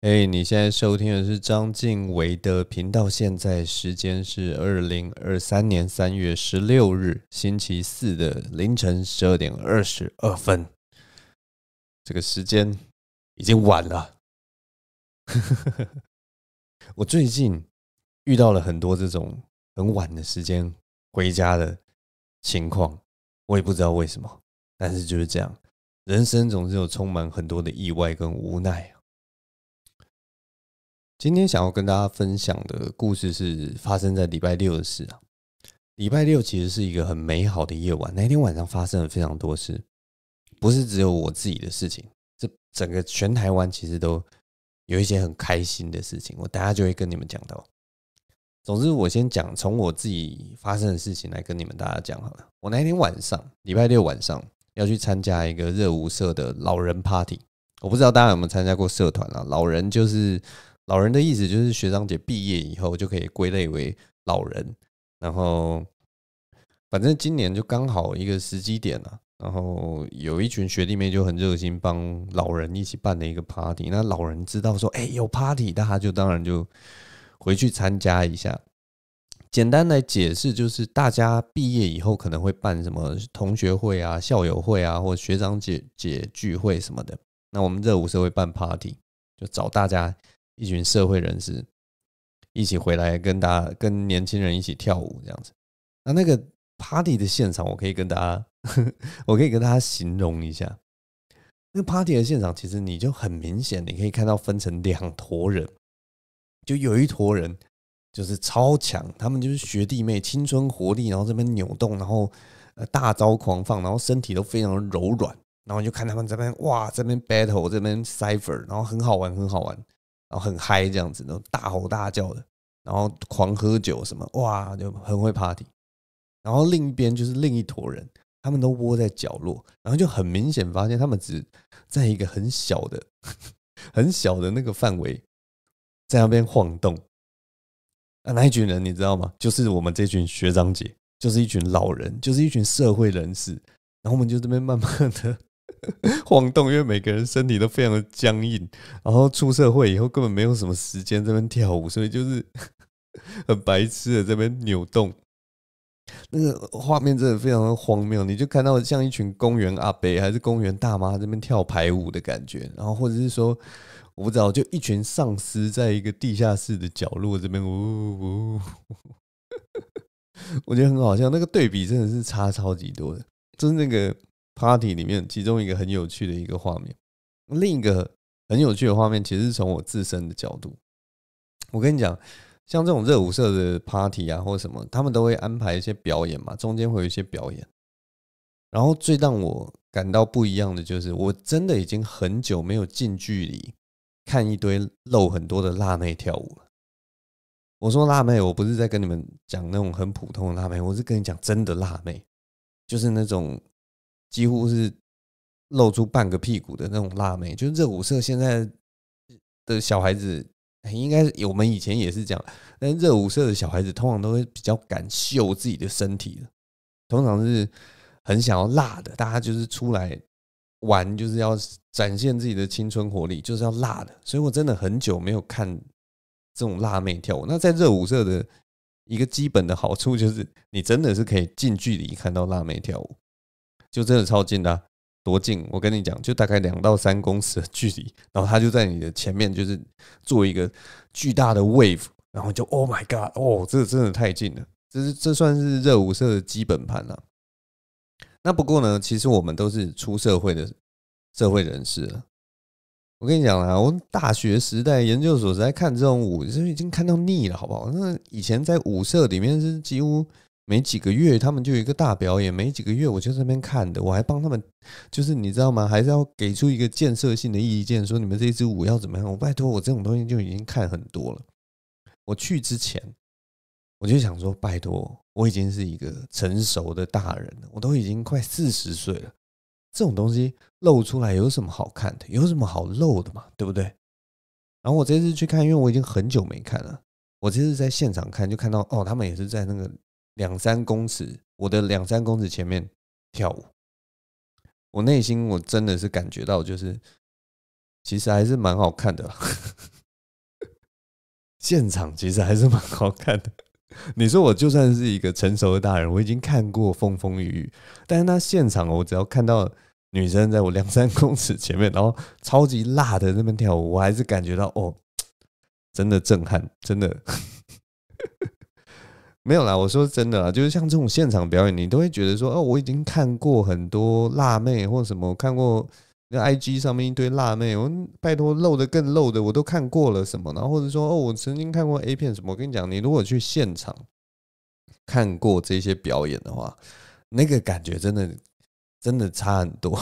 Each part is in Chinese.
哎，你现在收听的是张敬伟的频道，现在时间是二零二三年三月十六日星期四的凌晨十二点二十二分。这个时间已经晚了。我最近遇到了很多这种很晚的时间回家的情况，我也不知道为什么，但是就是这样，人生总是有充满很多的意外跟无奈啊。今天想要跟大家分享的故事是发生在礼拜六的事啊。礼拜六其实是一个很美好的夜晚，那天晚上发生了非常多事，不是只有我自己的事情，这整个全台湾其实都有一些很开心的事情。我等下就会跟你们讲到。总之，我先讲从我自己发生的事情来跟你们大家讲好了。我那天晚上，礼拜六晚上要去参加一个热舞社的老人 party，我不知道大家有没有参加过社团啊？老人就是。老人的意思就是学长姐毕业以后就可以归类为老人，然后反正今年就刚好一个时机点了，然后有一群学弟妹就很热心帮老人一起办了一个 party，那老人知道说哎有 party，大家就当然就回去参加一下。简单来解释就是大家毕业以后可能会办什么同学会啊、校友会啊，或学长姐姐聚会什么的。那我们热舞社会办 party，就找大家。一群社会人士一起回来跟大家、跟年轻人一起跳舞，这样子。那那个 party 的现场，我可以跟大家，我可以跟大家形容一下。那个 party 的现场，其实你就很明显，你可以看到分成两坨人，就有一坨人就是超强，他们就是学弟妹，青春活力，然后这边扭动，然后呃大招狂放，然后身体都非常柔软，然后就看他们这边哇，这边 battle，这边 cipher，然后很好玩，很好玩。然后很嗨这样子，然后大吼大叫的，然后狂喝酒什么，哇，就很会 party。然后另一边就是另一坨人，他们都窝在角落，然后就很明显发现他们只在一个很小的、很小的那个范围在那边晃动。啊，那一群人你知道吗？就是我们这群学长姐，就是一群老人，就是一群社会人士。然后我们就这边慢慢的。晃动，因为每个人身体都非常的僵硬，然后出社会以后根本没有什么时间这边跳舞，所以就是 很白痴的这边扭动。那个画面真的非常的荒谬，你就看到像一群公园阿伯还是公园大妈这边跳排舞的感觉，然后或者是说我不知道，就一群丧尸在一个地下室的角落这边呜呜，我觉得很好笑，那个对比真的是差超级多的，就是那个。Party 里面，其中一个很有趣的一个画面，另一个很有趣的画面，其实是从我自身的角度。我跟你讲，像这种热舞社的 Party 啊，或者什么，他们都会安排一些表演嘛，中间会有一些表演。然后最让我感到不一样的，就是我真的已经很久没有近距离看一堆露很多的辣妹跳舞了。我说辣妹，我不是在跟你们讲那种很普通的辣妹，我是跟你讲真的辣妹，就是那种。几乎是露出半个屁股的那种辣妹，就是热舞社现在的小孩子，应该我们以前也是这样，但热舞社的小孩子通常都会比较敢秀自己的身体的，通常是很想要辣的，大家就是出来玩，就是要展现自己的青春活力，就是要辣的。所以我真的很久没有看这种辣妹跳舞。那在热舞社的一个基本的好处就是，你真的是可以近距离看到辣妹跳舞。就真的超近的，多近！我跟你讲，就大概两到三公尺的距离，然后他就在你的前面，就是做一个巨大的 wave，然后就 Oh my God！哦，这真的太近了，这是这算是热舞社的基本盘了。那不过呢，其实我们都是出社会的社会人士了。我跟你讲啊，我大学时代、研究所在看这种舞，就已经看到腻了，好不好？那以前在舞社里面是几乎。没几个月，他们就有一个大表演。没几个月，我就在那边看的，我还帮他们，就是你知道吗？还是要给出一个建设性的意见，说你们这支舞要怎么样？我拜托，我这种东西就已经看很多了。我去之前，我就想说，拜托，我已经是一个成熟的大人了，我都已经快四十岁了，这种东西露出来有什么好看的？有什么好露的嘛？对不对？然后我这次去看，因为我已经很久没看了，我这次在现场看，就看到哦，他们也是在那个。两三公尺，我的两三公尺前面跳舞，我内心我真的是感觉到，就是其实还是蛮好看的，现场其实还是蛮好看的。你说我就算是一个成熟的大人，我已经看过风风雨雨，但是那现场我只要看到女生在我两三公尺前面，然后超级辣的那边跳舞，我还是感觉到哦，真的震撼，真的。没有啦，我说真的啦，就是像这种现场表演，你都会觉得说，哦，我已经看过很多辣妹或什么，看过那 IG 上面一堆辣妹，我拜托露的更露的我都看过了什么，然后或者说，哦，我曾经看过 A 片什么，我跟你讲，你如果去现场看过这些表演的话，那个感觉真的真的差很多。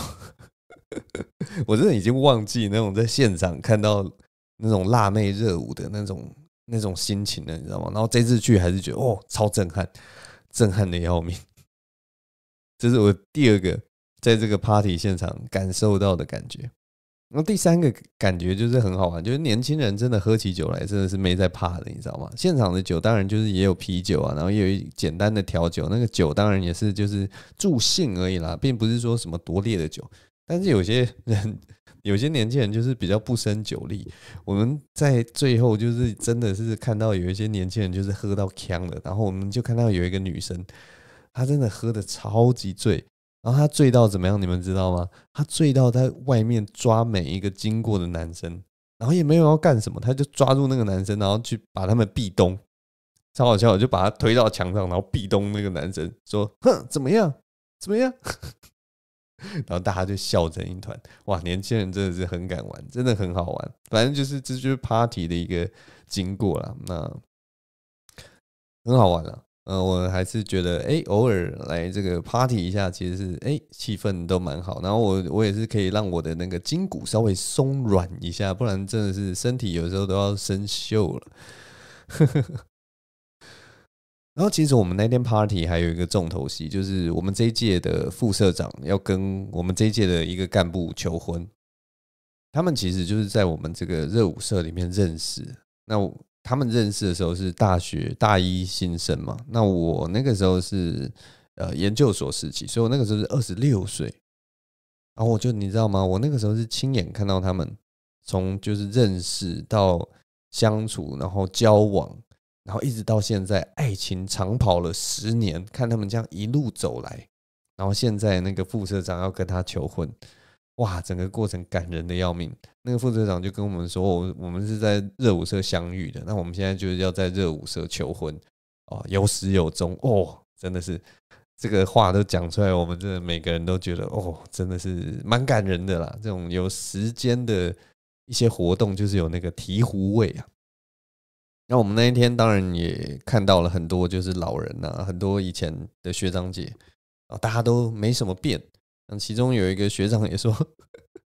我真的已经忘记那种在现场看到那种辣妹热舞的那种。那种心情的，你知道吗？然后这次去还是觉得哦，超震撼，震撼的要命。这是我第二个在这个 party 现场感受到的感觉。那第三个感觉就是很好玩，就是年轻人真的喝起酒来真的是没在怕的，你知道吗？现场的酒当然就是也有啤酒啊，然后也有简单的调酒，那个酒当然也是就是助兴而已啦，并不是说什么多烈的酒。但是有些人。有些年轻人就是比较不胜酒力，我们在最后就是真的是看到有一些年轻人就是喝到呛了，然后我们就看到有一个女生，她真的喝的超级醉，然后她醉到怎么样？你们知道吗？她醉到在外面抓每一个经过的男生，然后也没有要干什么，她就抓住那个男生，然后去把他们壁咚，超好笑，就把他推到墙上，然后壁咚那个男生，说：“哼，怎么样？怎么样？” 然后大家就笑成一团，哇！年轻人真的是很敢玩，真的很好玩。反正就是这就是 party 的一个经过了，那很好玩了。嗯，我还是觉得，哎，偶尔来这个 party 一下，其实是哎气氛都蛮好。然后我我也是可以让我的那个筋骨稍微松软一下，不然真的是身体有时候都要生锈了。然后其实我们那天 party 还有一个重头戏，就是我们这一届的副社长要跟我们这一届的一个干部求婚。他们其实就是在我们这个热舞社里面认识。那他们认识的时候是大学大一新生嘛？那我那个时候是呃研究所时期，所以我那个时候是二十六岁。然后我就你知道吗？我那个时候是亲眼看到他们从就是认识到相处，然后交往。然后一直到现在，爱情长跑了十年，看他们这样一路走来，然后现在那个副社长要跟他求婚，哇，整个过程感人的要命。那个副社长就跟我们说，我我们是在热舞社相遇的，那我们现在就是要在热舞社求婚，哦，有始有终，哦，真的是这个话都讲出来，我们真的每个人都觉得，哦，真的是蛮感人的啦。这种有时间的一些活动，就是有那个醍醐味啊。那我们那一天当然也看到了很多，就是老人呐，很多以前的学长姐啊，大家都没什么变。那其中有一个学长也说：“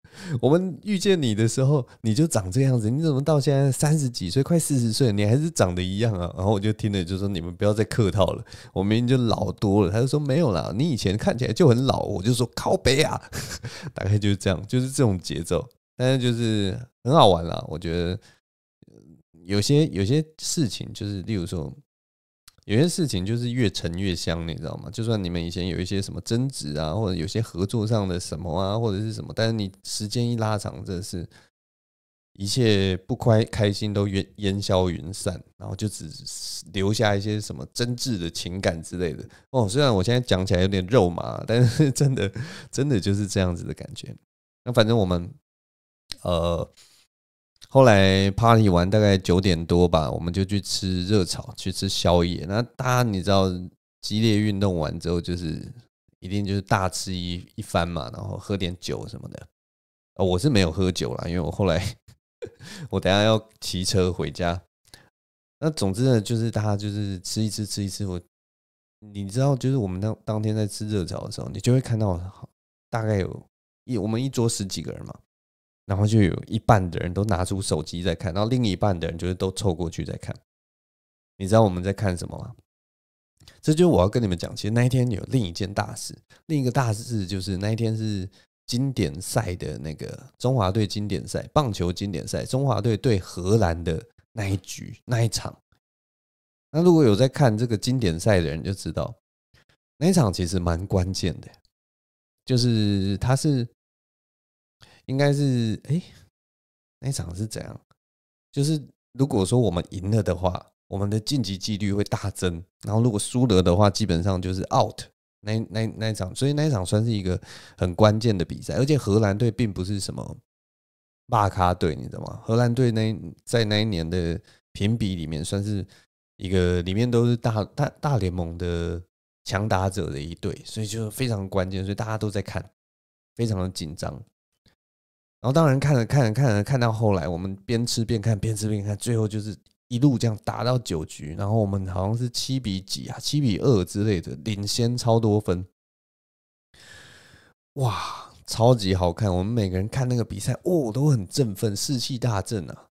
我们遇见你的时候，你就长这样子，你怎么到现在三十几岁，快四十岁，你还是长得一样啊？”然后我就听了，就说：“你们不要再客套了，我明明就老多了。”他就说：“没有啦，你以前看起来就很老。”我就说：“靠背啊！” 大概就是这样，就是这种节奏，但是就是很好玩啦，我觉得。有些有些事情就是，例如说，有些事情就是越沉越香，你知道吗？就算你们以前有一些什么争执啊，或者有些合作上的什么啊，或者是什么，但是你时间一拉长，真的是一切不开开心都烟烟消云散，然后就只留下一些什么真挚的情感之类的。哦，虽然我现在讲起来有点肉麻，但是 真的真的就是这样子的感觉。那反正我们呃。后来 party 完大概九点多吧，我们就去吃热炒，去吃宵夜。那大家你知道，激烈运动完之后，就是一定就是大吃一一番嘛，然后喝点酒什么的。我是没有喝酒啦，因为我后来 我等下要骑车回家。那总之呢，就是大家就是吃一吃，吃一吃。我你知道，就是我们当当天在吃热炒的时候，你就会看到大概有一我们一桌十几个人嘛。然后就有一半的人都拿出手机在看，然后另一半的人就是都凑过去在看。你知道我们在看什么吗？这就是我要跟你们讲，其实那一天有另一件大事，另一个大事就是那一天是经典赛的那个中华队经典赛棒球经典赛，中华队对荷兰的那一局那一场。那如果有在看这个经典赛的人就知道，那一场其实蛮关键的，就是他是。应该是哎，那场是怎样？就是如果说我们赢了的话，我们的晋级几率会大增；然后如果输了的话，基本上就是 out。那那那一场，所以那一场算是一个很关键的比赛。而且荷兰队并不是什么大咖队，你知道吗？荷兰队那在那一年的评比里面，算是一个里面都是大大大联盟的强打者的一队，所以就非常关键，所以大家都在看，非常的紧张。然后当然看着看着看着看到后来，我们边吃边看，边吃边看，最后就是一路这样打到九局，然后我们好像是七比几啊，七比二之类的，领先超多分，哇，超级好看！我们每个人看那个比赛，哦，都很振奋，士气大振啊。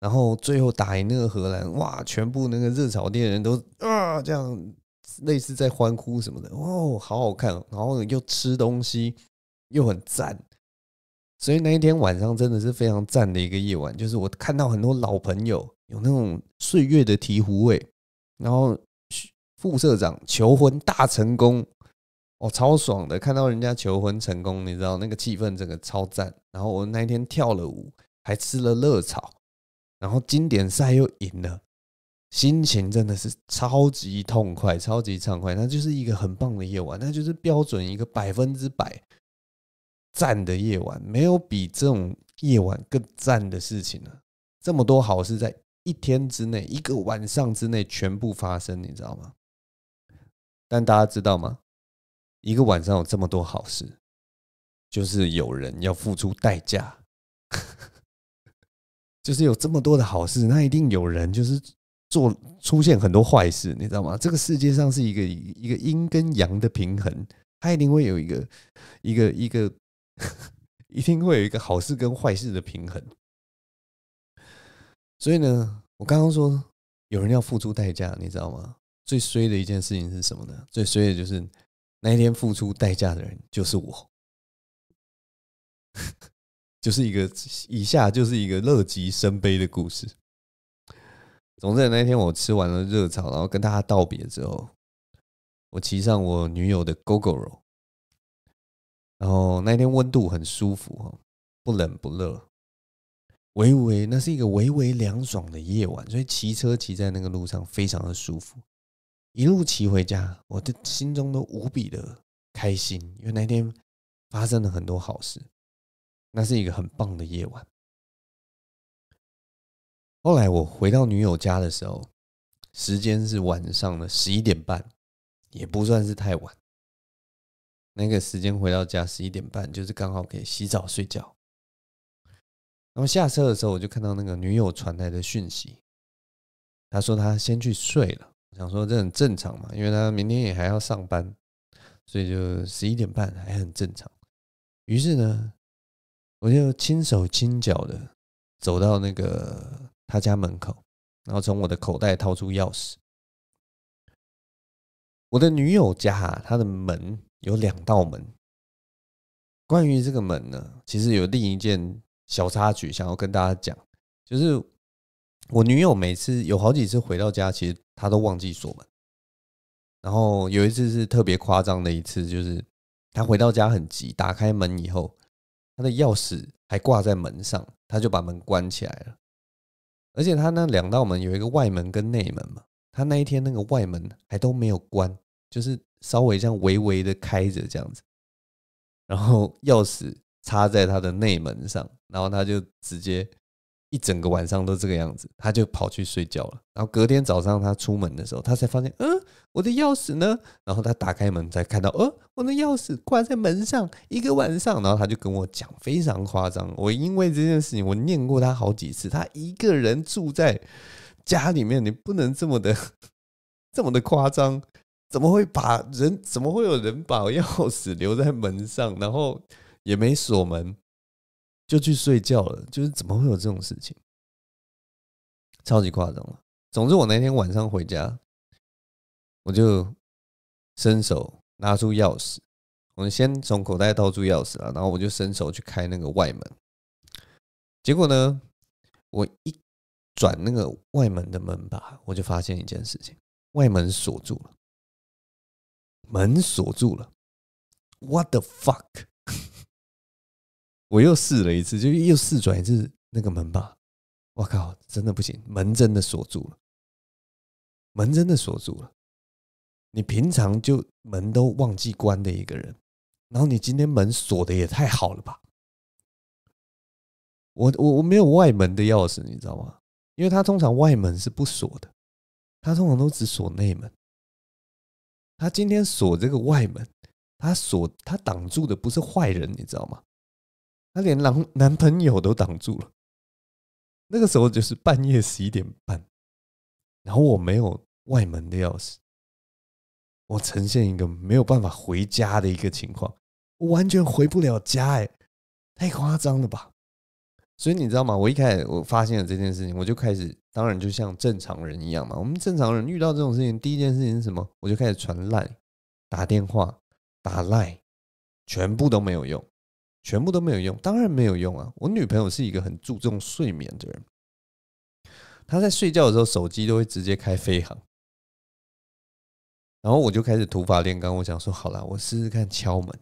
然后最后打赢那个荷兰，哇，全部那个热炒店人都啊这样类似在欢呼什么的，哦，好好看，然后又吃东西，又很赞。所以那一天晚上真的是非常赞的一个夜晚，就是我看到很多老朋友有那种岁月的醍醐味，然后副社长求婚大成功，哦，超爽的，看到人家求婚成功，你知道那个气氛真的超赞。然后我那一天跳了舞，还吃了热炒，然后经典赛又赢了，心情真的是超级痛快，超级畅快，那就是一个很棒的夜晚，那就是标准一个百分之百。赞的夜晚，没有比这种夜晚更赞的事情了。这么多好事在一天之内、一个晚上之内全部发生，你知道吗？但大家知道吗？一个晚上有这么多好事，就是有人要付出代价。就是有这么多的好事，那一定有人就是做出现很多坏事，你知道吗？这个世界上是一个一个阴跟阳的平衡，它一定会有一个一个一个。一定会有一个好事跟坏事的平衡，所以呢，我刚刚说有人要付出代价，你知道吗？最衰的一件事情是什么呢？最衰的就是那一天付出代价的人就是我，就是一个以下就是一个乐极生悲的故事。总之，那天我吃完了热炒，然后跟大家道别之后，我骑上我女友的 GoGo 然后那天温度很舒服哈，不冷不热，微微那是一个微微凉爽的夜晚，所以骑车骑在那个路上非常的舒服。一路骑回家，我的心中都无比的开心，因为那天发生了很多好事，那是一个很棒的夜晚。后来我回到女友家的时候，时间是晚上的十一点半，也不算是太晚。那个时间回到家十一点半，就是刚好可以洗澡睡觉。然后下车的时候，我就看到那个女友传来的讯息，她说她先去睡了。我想说这很正常嘛，因为她明天也还要上班，所以就十一点半还很正常。于是呢，我就轻手轻脚的走到那个她家门口，然后从我的口袋掏出钥匙。我的女友家，她的门。有两道门。关于这个门呢，其实有另一件小插曲想要跟大家讲，就是我女友每次有好几次回到家，其实她都忘记锁门。然后有一次是特别夸张的一次，就是她回到家很急，打开门以后，她的钥匙还挂在门上，她就把门关起来了。而且她那两道门有一个外门跟内门嘛，她那一天那个外门还都没有关，就是。稍微这样微微的开着这样子，然后钥匙插在他的内门上，然后他就直接一整个晚上都这个样子，他就跑去睡觉了。然后隔天早上他出门的时候，他才发现，嗯，我的钥匙呢？然后他打开门才看到，呃，我的钥匙挂在门上一个晚上。然后他就跟我讲，非常夸张。我因为这件事情，我念过他好几次。他一个人住在家里面，你不能这么的 这么的夸张。怎么会把人？怎么会有人把钥匙留在门上，然后也没锁门，就去睡觉了？就是怎么会有这种事情？超级夸张了。总之，我那天晚上回家，我就伸手拿出钥匙，我先从口袋掏出钥匙啊，然后我就伸手去开那个外门。结果呢，我一转那个外门的门把，我就发现一件事情：外门锁住了。门锁住了，What the fuck！我又试了一次，就又试转一次，那个门吧，我靠，真的不行，门真的锁住了，门真的锁住了。你平常就门都忘记关的一个人，然后你今天门锁的也太好了吧？我我我没有外门的钥匙，你知道吗？因为他通常外门是不锁的，他通常都只锁内门。他今天锁这个外门，他锁他挡住的不是坏人，你知道吗？他连男男朋友都挡住了。那个时候就是半夜十一点半，然后我没有外门的钥匙。我呈现一个没有办法回家的一个情况，我完全回不了家，哎，太夸张了吧！所以你知道吗？我一开始我发现了这件事情，我就开始，当然就像正常人一样嘛。我们正常人遇到这种事情，第一件事情是什么？我就开始传赖、打电话、打赖，全部都没有用，全部都没有用，当然没有用啊！我女朋友是一个很注重睡眠的人，她在睡觉的时候手机都会直接开飞行。然后我就开始土法炼钢，我想说好了，我试试看敲门，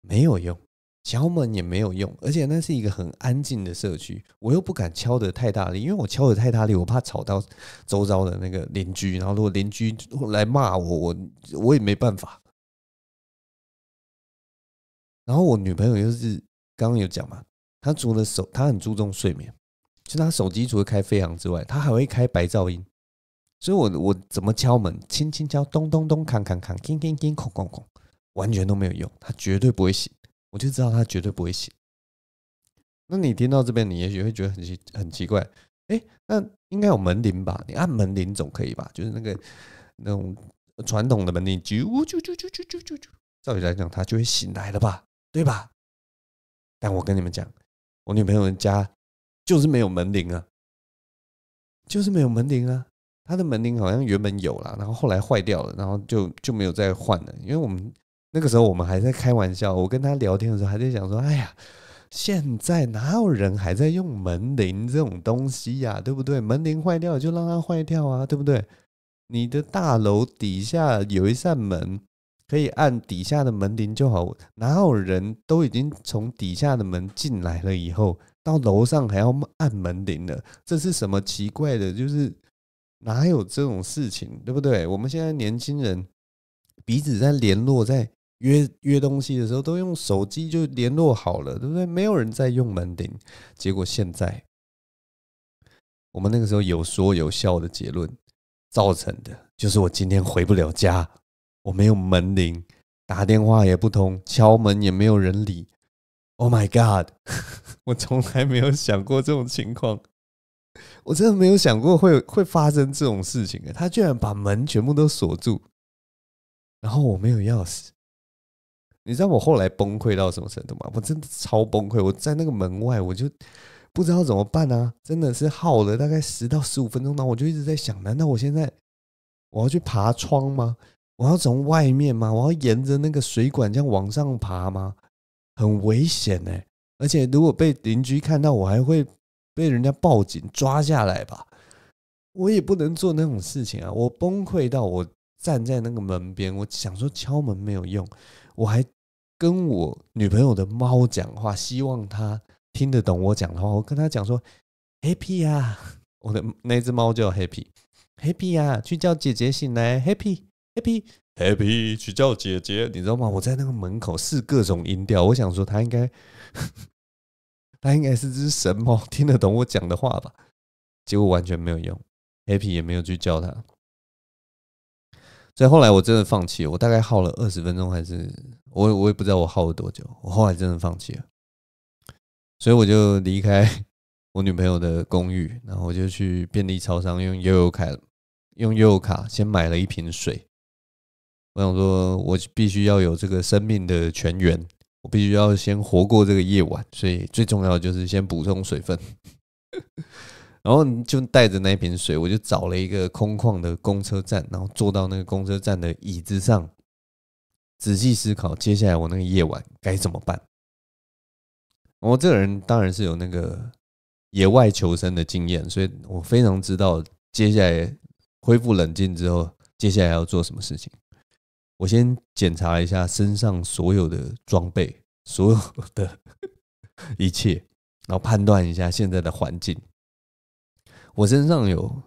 没有用，敲门也没有用，而且那是一个很安静的社区，我又不敢敲得太大力，因为我敲得太大力，我怕吵到周遭的那个邻居，然后如果邻居来骂我，我我也没办法。然后我女朋友又是刚刚有讲嘛，她除了手，她很注重睡眠，就她手机除了开飞扬之外，她还会开白噪音。所以，我我怎么敲门，轻轻敲，咚咚咚，扛扛扛，叮叮叮，哐哐哐，完全都没有用，她绝对不会醒，我就知道他绝对不会醒。那你听到这边，你也许会觉得很奇很奇怪，哎，那应该有门铃吧？你按门铃总可以吧？就是那个那种传统的门铃，啾啾啾啾啾啾啾啾，照理来讲，他就会醒来了吧？对吧？但我跟你们讲，我女朋友的家就是没有门铃啊，就是没有门铃啊。他的门铃好像原本有了，然后后来坏掉了，然后就就没有再换了。因为我们那个时候我们还在开玩笑，我跟他聊天的时候还在想说：“哎呀，现在哪有人还在用门铃这种东西呀？对不对？门铃坏掉就让它坏掉啊，对不对？你的大楼底下有一扇门，可以按底下的门铃就好。哪有人都已经从底下的门进来了以后，到楼上还要按门铃了？这是什么奇怪的？就是。哪有这种事情，对不对？我们现在年轻人彼此在联络、在约约东西的时候，都用手机就联络好了，对不对？没有人在用门铃。结果现在，我们那个时候有说有笑的结论造成的，就是我今天回不了家，我没有门铃，打电话也不通，敲门也没有人理。Oh my god！我从来没有想过这种情况。我真的没有想过会会发生这种事情，他居然把门全部都锁住，然后我没有钥匙。你知道我后来崩溃到什么程度吗？我真的超崩溃！我在那个门外，我就不知道怎么办啊！真的是耗了大概十到十五分钟，那我就一直在想：难道我现在我要去爬窗吗？我要从外面吗？我要沿着那个水管这样往上爬吗？很危险哎！而且如果被邻居看到，我还会。被人家报警抓下来吧，我也不能做那种事情啊！我崩溃到我站在那个门边，我想说敲门没有用，我还跟我女朋友的猫讲话，希望它听得懂我讲的话。我跟他讲说：“Happy 啊，我的那只猫叫 Happy，Happy 啊，去叫姐姐醒来，Happy，Happy，Happy，去叫姐姐，你知道吗？我在那个门口试各种音调，我想说它应该。”它应该是只神猫，听得懂我讲的话吧？结果完全没有用，Happy 也没有去叫它。所以后来我真的放弃了。我大概耗了二十分钟，还是我我也不知道我耗了多久。我后来真的放弃了，所以我就离开我女朋友的公寓，然后我就去便利超商用悠游卡，用悠游卡先买了一瓶水。我想说，我必须要有这个生命的泉源。我必须要先活过这个夜晚，所以最重要的就是先补充水分。然后就带着那瓶水，我就找了一个空旷的公车站，然后坐到那个公车站的椅子上，仔细思考接下来我那个夜晚该怎么办。我这个人当然是有那个野外求生的经验，所以我非常知道接下来恢复冷静之后，接下来要做什么事情。我先检查一下身上所有的装备，所有的 一切，然后判断一下现在的环境。我身上有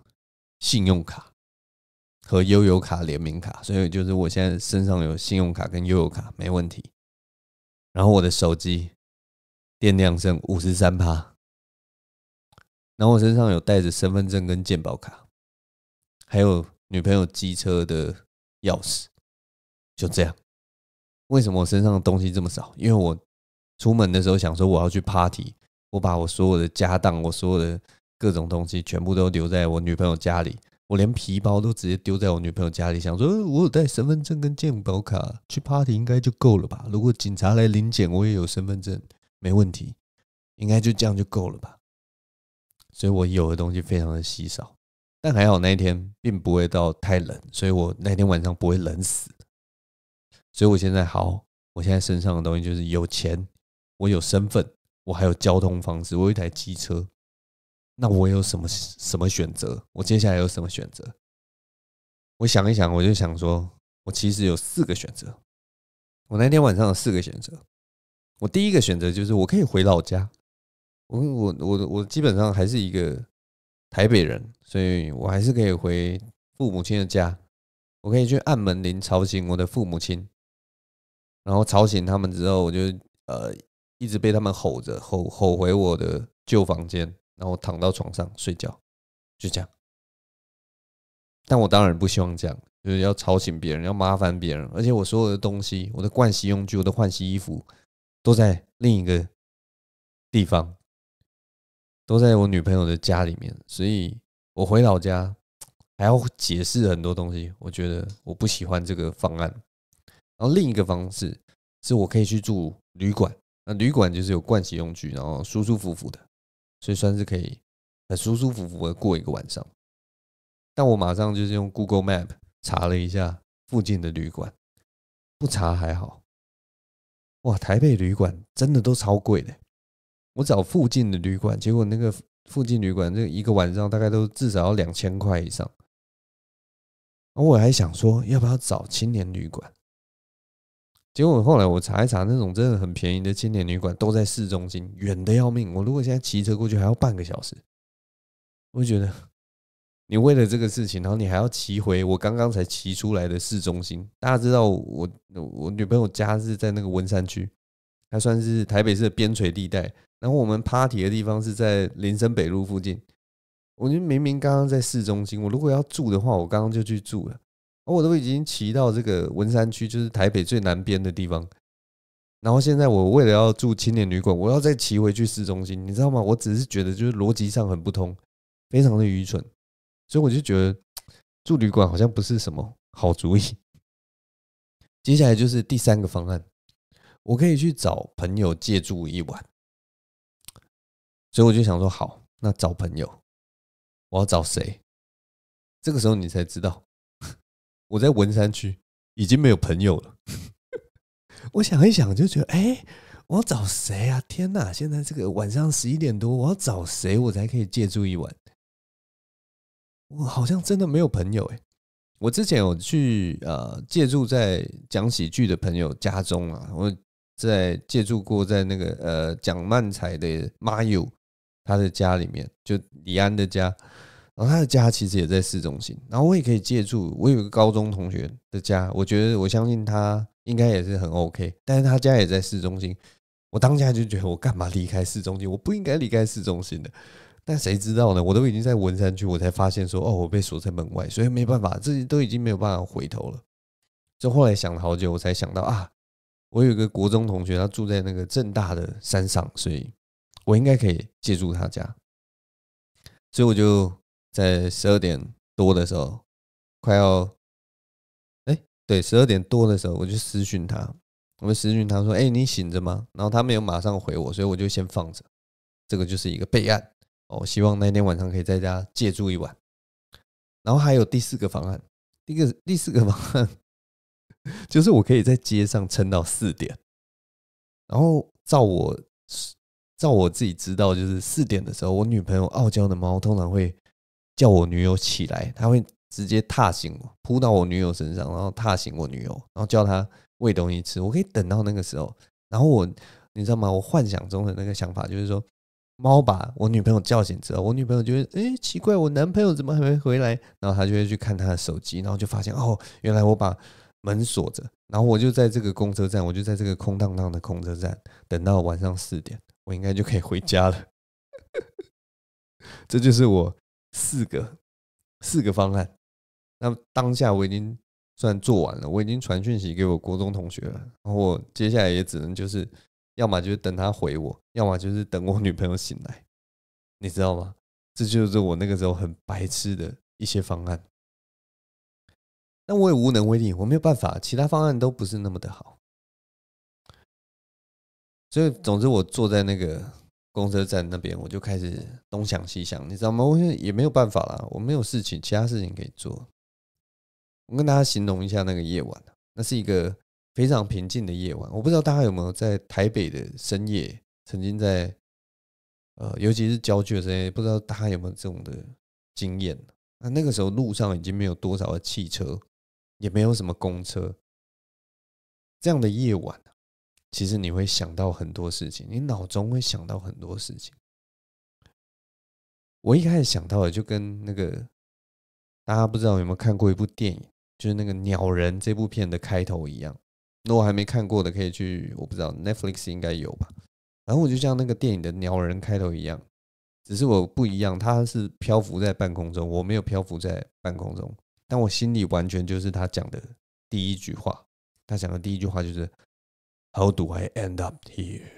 信用卡和悠游卡联名卡，所以就是我现在身上有信用卡跟悠游卡没问题。然后我的手机电量剩五十三趴，然后我身上有带着身份证跟健保卡，还有女朋友机车的钥匙，就这样。为什么我身上的东西这么少？因为我出门的时候想说我要去 party，我把我所有的家当，我所有的。各种东西全部都留在我女朋友家里，我连皮包都直接丢在我女朋友家里，想说我有带身份证跟健保卡去 party 应该就够了吧？如果警察来临检，我也有身份证，没问题，应该就这样就够了吧？所以我有的东西非常的稀少，但还好那一天并不会到太冷，所以我那天晚上不会冷死。所以我现在好，我现在身上的东西就是有钱，我有身份，我还有交通方式，我有一台机车。那我有什么什么选择？我接下来有什么选择？我想一想，我就想说，我其实有四个选择。我那天晚上有四个选择。我第一个选择就是我可以回老家。我我我我基本上还是一个台北人，所以我还是可以回父母亲的家。我可以去按门铃吵醒我的父母亲，然后吵醒他们之后，我就呃一直被他们吼着吼吼回我的旧房间。然后躺到床上睡觉，就这样。但我当然不希望这样，就是要吵醒别人，要麻烦别人。而且我所有的东西，我的盥洗用具，我的换洗衣服，都在另一个地方，都在我女朋友的家里面。所以我回老家还要解释很多东西，我觉得我不喜欢这个方案。然后另一个方式是我可以去住旅馆，那旅馆就是有盥洗用具，然后舒舒服服的。所以算是可以很舒舒服服的过一个晚上，但我马上就是用 Google Map 查了一下附近的旅馆，不查还好，哇，台北旅馆真的都超贵的。我找附近的旅馆，结果那个附近旅馆这一个晚上大概都至少要两千块以上。我还想说要不要找青年旅馆。结果后来我查一查，那种真的很便宜的青年旅馆都在市中心，远的要命。我如果现在骑车过去还要半个小时，我觉得你为了这个事情，然后你还要骑回我刚刚才骑出来的市中心。大家知道我我女朋友家是在那个文山区，它算是台北市的边陲地带。然后我们 party 的地方是在林森北路附近。我觉得明明刚刚在市中心，我如果要住的话，我刚刚就去住了。我都已经骑到这个文山区，就是台北最南边的地方。然后现在我为了要住青年旅馆，我要再骑回去市中心，你知道吗？我只是觉得就是逻辑上很不通，非常的愚蠢。所以我就觉得住旅馆好像不是什么好主意。接下来就是第三个方案，我可以去找朋友借住一晚。所以我就想说，好，那找朋友，我要找谁？这个时候你才知道。我在文山区已经没有朋友了。我想一想，就觉得，哎，我要找谁啊？天哪！现在这个晚上十一点多，我要找谁我才可以借住一晚？我好像真的没有朋友哎。我之前有去呃借住在讲喜剧的朋友家中啊，我在借住过在那个呃讲漫才的妈友他的家里面，就李安的家。然后他的家其实也在市中心，然后我也可以借住。我有个高中同学的家，我觉得我相信他应该也是很 OK，但是他家也在市中心。我当下就觉得我干嘛离开市中心？我不应该离开市中心的。但谁知道呢？我都已经在文山区，我才发现说哦，我被锁在门外，所以没办法，自己都已经没有办法回头了。就后来想了好久，我才想到啊，我有一个国中同学，他住在那个正大的山上，所以我应该可以借住他家。所以我就。在十二点多的时候，快要，哎，对，十二点多的时候，我就私讯他，我就私讯他说：“哎，你醒着吗？”然后他没有马上回我，所以我就先放着。这个就是一个备案哦，希望那天晚上可以在家借住一晚。然后还有第四个方案，第一个第四个方案 就是我可以在街上撑到四点。然后照我照我自己知道，就是四点的时候，我女朋友傲娇的猫通常会。叫我女友起来，他会直接踏醒我，扑到我女友身上，然后踏醒我女友，然后叫她喂东西吃。我可以等到那个时候，然后我，你知道吗？我幻想中的那个想法就是说，猫把我女朋友叫醒之后，我女朋友就会哎奇怪，我男朋友怎么还没回来？然后她就会去看她的手机，然后就发现哦，原来我把门锁着，然后我就在这个公车站，我就在这个空荡荡的公车站等到晚上四点，我应该就可以回家了。这就是我四个四个方案。那当下我已经算做完了，我已经传讯息给我国中同学了，然后我接下来也只能就是，要么就是等他回我，要么就是等我女朋友醒来，你知道吗？这就是我那个时候很白痴的一些方案。但我也无能为力，我没有办法，其他方案都不是那么的好。所以，总之，我坐在那个公车站那边，我就开始东想西想，你知道吗？我现在也没有办法了，我没有事情，其他事情可以做。我跟大家形容一下那个夜晚，那是一个非常平静的夜晚。我不知道大家有没有在台北的深夜，曾经在呃，尤其是郊区的深夜，不知道大家有没有这种的经验？那那个时候路上已经没有多少的汽车。也没有什么公车，这样的夜晚，其实你会想到很多事情，你脑中会想到很多事情。我一开始想到的就跟那个大家不知道有没有看过一部电影，就是那个《鸟人》这部片的开头一样。那我还没看过的，可以去我不知道 Netflix 应该有吧。然后我就像那个电影的《鸟人》开头一样，只是我不一样，他是漂浮在半空中，我没有漂浮在半空中。但我心里完全就是他讲的第一句话，他讲的第一句话就是 “How do I end up here？”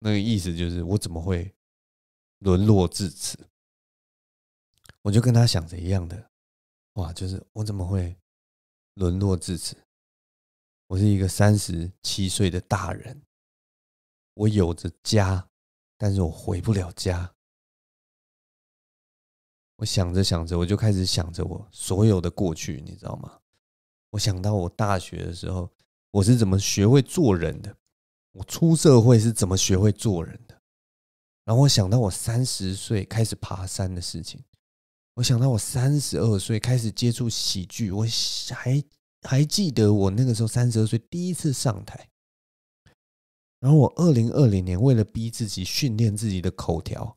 那个意思就是我怎么会沦落至此？我就跟他想着一样的，哇，就是我怎么会沦落至此？我是一个三十七岁的大人，我有着家，但是我回不了家。我想着想着，我就开始想着我所有的过去，你知道吗？我想到我大学的时候，我是怎么学会做人的；我出社会是怎么学会做人的。然后我想到我三十岁开始爬山的事情，我想到我三十二岁开始接触喜剧，我还还记得我那个时候三十二岁第一次上台。然后我二零二零年为了逼自己训练自己的口条。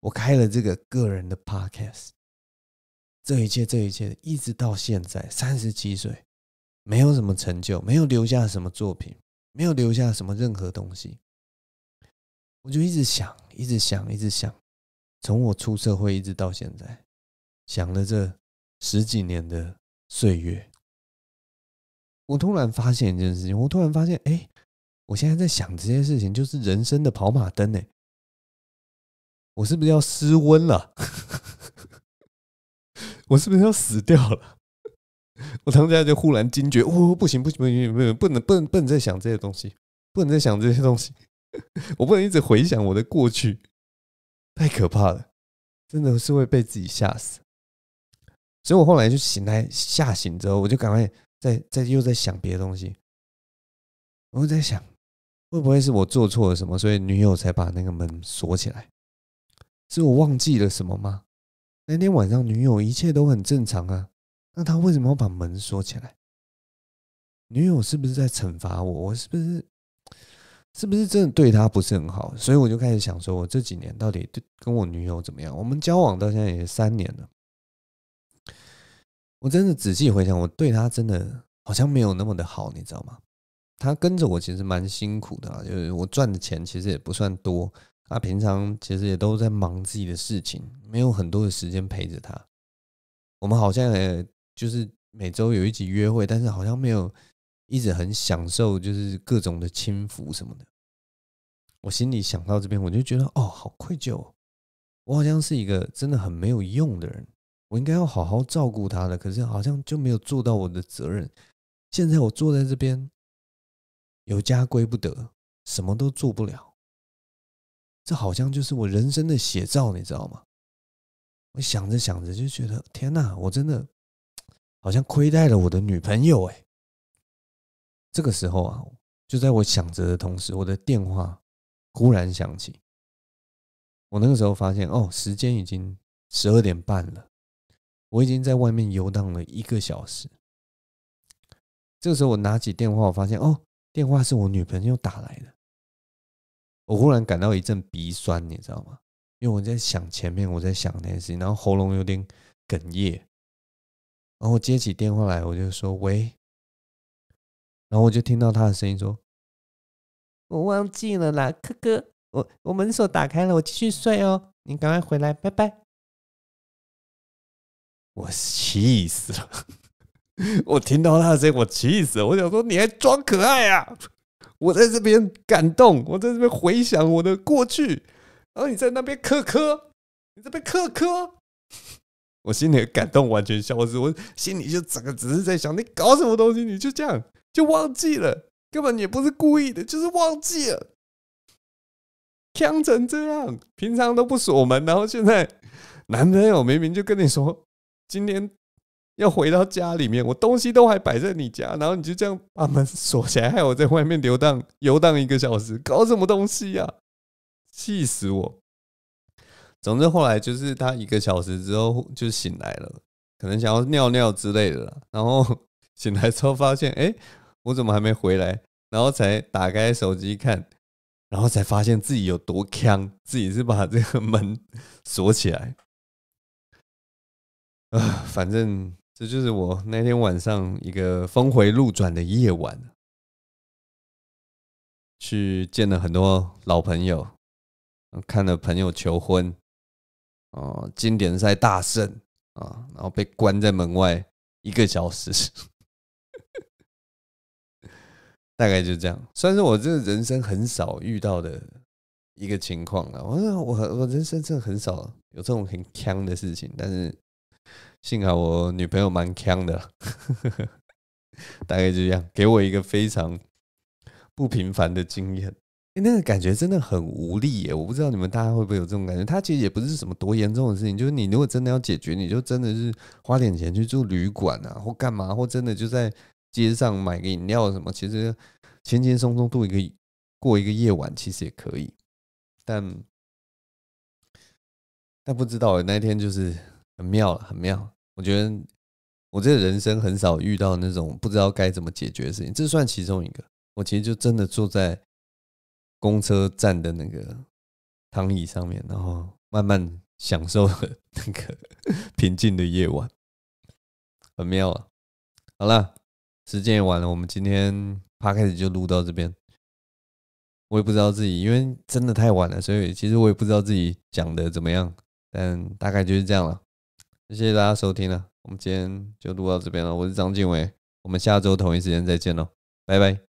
我开了这个个人的 podcast，这一切，这一切，一直到现在三十七岁，没有什么成就，没有留下什么作品，没有留下什么任何东西，我就一直想，一直想，一直想，从我出社会一直到现在，想了这十几年的岁月，我突然发现一件事情，我突然发现，哎，我现在在想这些事情，就是人生的跑马灯，哎。我是不是要失温了？我是不是要死掉了？我当下就忽然惊觉，哦，不行不行不行不行，不能不能不能再想这些东西，不能再想这些东西，我不能一直回想我的过去，太可怕了，真的是会被自己吓死。所以我后来就醒来，吓醒之后，我就赶快在在又在想别的东西。我在想，会不会是我做错了什么，所以女友才把那个门锁起来？是我忘记了什么吗？那天晚上女友一切都很正常啊，那他为什么要把门锁起来？女友是不是在惩罚我？我是不是是不是真的对他不是很好？所以我就开始想说，我这几年到底对跟我女友怎么样？我们交往到现在也三年了，我真的仔细回想，我对她真的好像没有那么的好，你知道吗？她跟着我其实蛮辛苦的，就是我赚的钱其实也不算多。他平常其实也都在忙自己的事情，没有很多的时间陪着他。我们好像也就是每周有一集约会，但是好像没有一直很享受，就是各种的轻浮什么的。我心里想到这边，我就觉得哦，好愧疚，我好像是一个真的很没有用的人。我应该要好好照顾他的，可是好像就没有做到我的责任。现在我坐在这边，有家归不得，什么都做不了。这好像就是我人生的写照，你知道吗？我想着想着就觉得，天哪，我真的好像亏待了我的女朋友哎。这个时候啊，就在我想着的同时，我的电话忽然响起。我那个时候发现，哦，时间已经十二点半了，我已经在外面游荡了一个小时。这个时候，我拿起电话，我发现，哦，电话是我女朋友打来的。我忽然感到一阵鼻酸，你知道吗？因为我在想前面，我在想那件事情，然后喉咙有点哽咽。然后接起电话来，我就说：“喂。”然后我就听到他的声音说：“我忘记了啦，哥哥，我我门锁打开了，我继续睡哦，你赶快回来，拜拜。”我气死了！我听到他的声音，我气死了！我想说，你还装可爱啊？我在这边感动，我在这边回想我的过去，然后你在那边磕磕，你这边磕磕，我心里的感动完全消失，我心里就整个只是在想，你搞什么东西？你就这样就忘记了，根本也不是故意的，就是忘记了，呛成这样，平常都不锁门，然后现在男朋友明明就跟你说。今天要回到家里面，我东西都还摆在你家，然后你就这样把门锁起来，害我在外面游荡游荡一个小时，搞什么东西呀？气死我！总之后来就是他一个小时之后就醒来了，可能想要尿尿之类的，然后 醒来之后发现，哎，我怎么还没回来？然后才打开手机看，然后才发现自己有多坑，自己是把这个门锁起来。啊，反正这就是我那天晚上一个峰回路转的夜晚，去见了很多老朋友，看了朋友求婚，哦，经典赛大胜啊，然后被关在门外一个小时，大概就这样，算是我这人生很少遇到的一个情况了。我我我人生真的很少有这种很呛的事情，但是。幸好我女朋友蛮强的，大概就这样，给我一个非常不平凡的经验。那个感觉真的很无力耶！我不知道你们大家会不会有这种感觉。它其实也不是什么多严重的事情，就是你如果真的要解决，你就真的是花点钱去住旅馆啊，或干嘛，或真的就在街上买个饮料什么，其实轻轻松松度一个过一个夜晚，其实也可以。但但不知道那天就是很妙了，很妙。我觉得我这人生很少遇到那种不知道该怎么解决的事情，这算其中一个。我其实就真的坐在公车站的那个躺椅上面，然后慢慢享受那个 平静的夜晚，很妙啊！好了，时间也晚了，我们今天趴开始就录到这边。我也不知道自己，因为真的太晚了，所以其实我也不知道自己讲的怎么样，但大概就是这样了。谢谢大家收听了，我们今天就录到这边了。我是张敬伟，我们下周同一时间再见喽，拜拜。